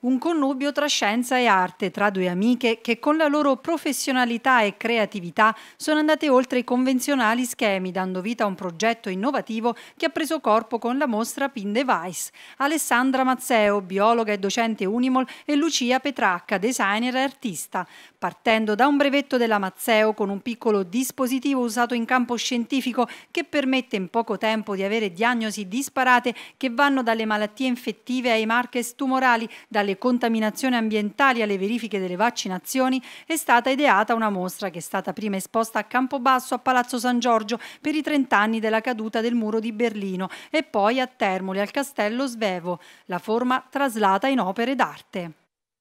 Un connubio tra scienza e arte, tra due amiche che con la loro professionalità e creatività sono andate oltre i convenzionali schemi, dando vita a un progetto innovativo che ha preso corpo con la mostra Pin Device. Alessandra Mazzeo, biologa e docente Unimol, e Lucia Petracca, designer e artista. Partendo da un brevetto della Mazzeo con un piccolo dispositivo usato in campo scientifico che permette in poco tempo di avere diagnosi disparate che vanno dalle malattie infettive ai marches tumorali, dalle dalle contaminazioni ambientali alle verifiche delle vaccinazioni, è stata ideata una mostra che è stata prima esposta a Campobasso a Palazzo San Giorgio per i 30 anni della caduta del muro di Berlino e poi a Termoli al Castello Svevo, la forma traslata in opere d'arte.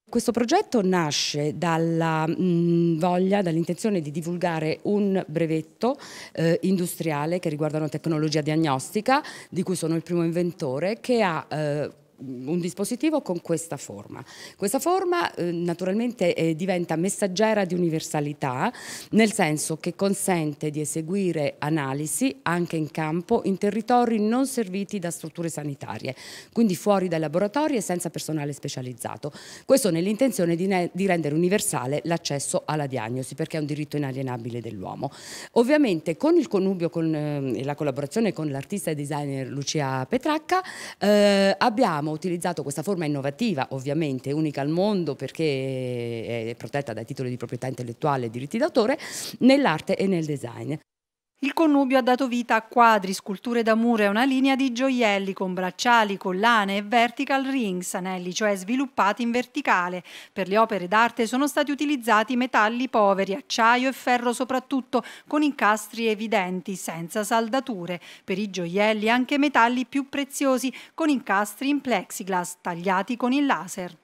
Questo progetto nasce dalla mh, voglia, dall'intenzione di divulgare un brevetto eh, industriale che riguarda una tecnologia diagnostica di cui sono il primo inventore che ha eh, un dispositivo con questa forma. Questa forma eh, naturalmente eh, diventa messaggera di universalità, nel senso che consente di eseguire analisi anche in campo in territori non serviti da strutture sanitarie, quindi fuori dai laboratori e senza personale specializzato. Questo nell'intenzione di, di, rendere universale l'accesso alla diagnosi, perché è un diritto inalienabile dell'uomo. Ovviamente con il connubio con eh, la collaborazione con l'artista e designer Lucia Petracca eh, abbiamo abbiamo utilizzato questa forma innovativa, ovviamente unica al mondo perché è protetta dai titoli di proprietà intellettuale e diritti d'autore, nell'arte e nel design. Il connubio ha dato vita a quadri, sculture da muro e una linea di gioielli con bracciali, collane e vertical rings, anelli, cioè sviluppati in verticale. Per le opere d'arte sono stati utilizzati metalli poveri, acciaio e ferro soprattutto, con incastri evidenti, senza saldature. Per i gioielli anche metalli più preziosi, con incastri in plexiglass, tagliati con il laser.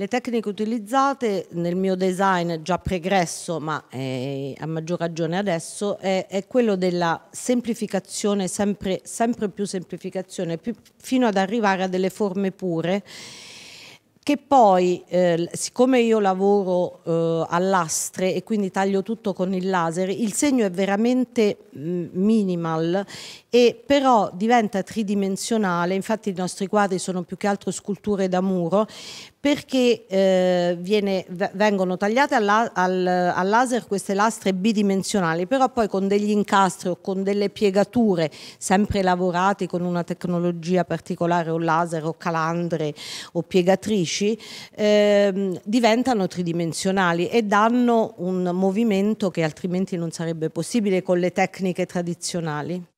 Le tecniche utilizzate nel mio design già pregresso, ma eh, a maggior ragione adesso, è, è quello della semplificazione, sempre, sempre più semplificazione, più, fino ad arrivare a delle forme pure che poi, eh, siccome io lavoro eh, a lastre e quindi taglio tutto con il laser, il segno è veramente mm, minimal e però diventa tridimensionale, infatti i nostri quadri sono più che altro sculture da muro, perché eh, viene, vengono tagliate al, al, al, laser queste lastre bidimensionali, però poi con degli incastri o con delle piegature sempre lavorate con una tecnologia particolare o laser o calandre o piegatrici, eh, diventano tridimensionali e danno un movimento che altrimenti non sarebbe possibile con le tecniche tradizionali.